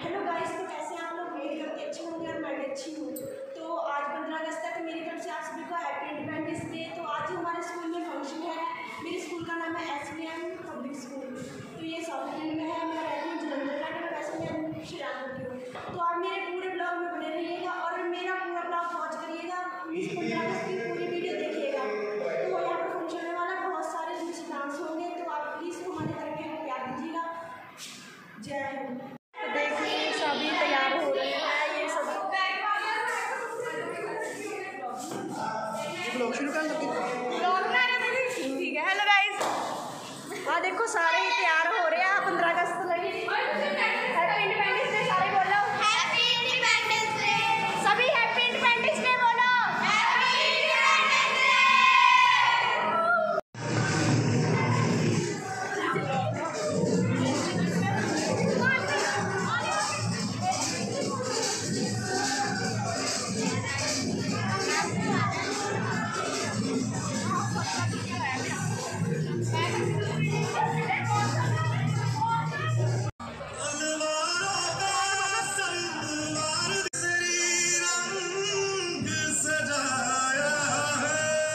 Hello guys तो कैसे आप लोग उम्मीद करते अच्छे होंगे और मैं भी अच्छी हूँ। तो आज पंद्रह अगस्त तक मेरी तरफ़ से आप सभी को हैप्पी इंडिपेंडेंस डे तो आज हमारे स्कूल में फ़ंक्शन है, मेरे स्कूल का नाम है S B M public school तो ये साउथ इंडिया में है, मैं रहती हूँ जलंधर का और वैसे मैं शिराज की हूँ। तो आप मेरे पूरे ब्लॉग में बने रहिएगा और मेरा पूरा ब्लॉग वॉच करिएगा। पंद्रह अगस्त की पूरी वीडियो देखिएगा। तो यहाँ पर फ़ंक्शन होने वाला, बहुत सारे डांस होंगे तो आप प्लीज़ कमेंट करके हमें याद दीजिएगा जय हिंद। ब्लॉग शुरू कर लो। ठीक है हेलो गाइस हाँ देखो सारे ही तैयार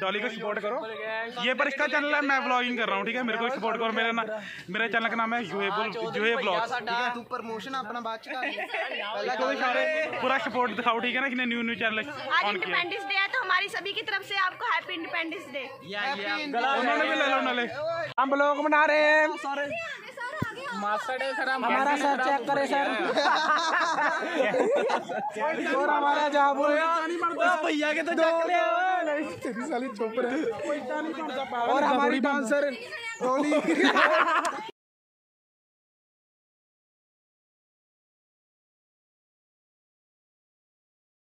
डॉली को सपोर्ट करो। ये पर इसका चैनल है मैं ब्लॉगिंग कर रहा हूँ ठीक है? मेरे को सपोर्ट करो मेरा ना मेरे चैनल का नाम है जुहे ब्लॉग ठीक है तू प्रमोशन अपना बाद च कर पहला इसको भी सारे पूरा सपोर्ट दिखाओ ठीक है ना? इसने न्यू न्यू चैनल ऑन किया। इंडिपेंडेंस डे है तो हमारी सभी की तरफ़ से आपको हैप्पी इंडिपेंडेंस डे उन्होंने भी ले लो उन्होंने। हम ब्लॉग बना रहे हैं। सारे हमारा सर चेक करे सर। और हमारा जहाँ भैया के तो तेरी साली चुप रहे। और हमारी डांसर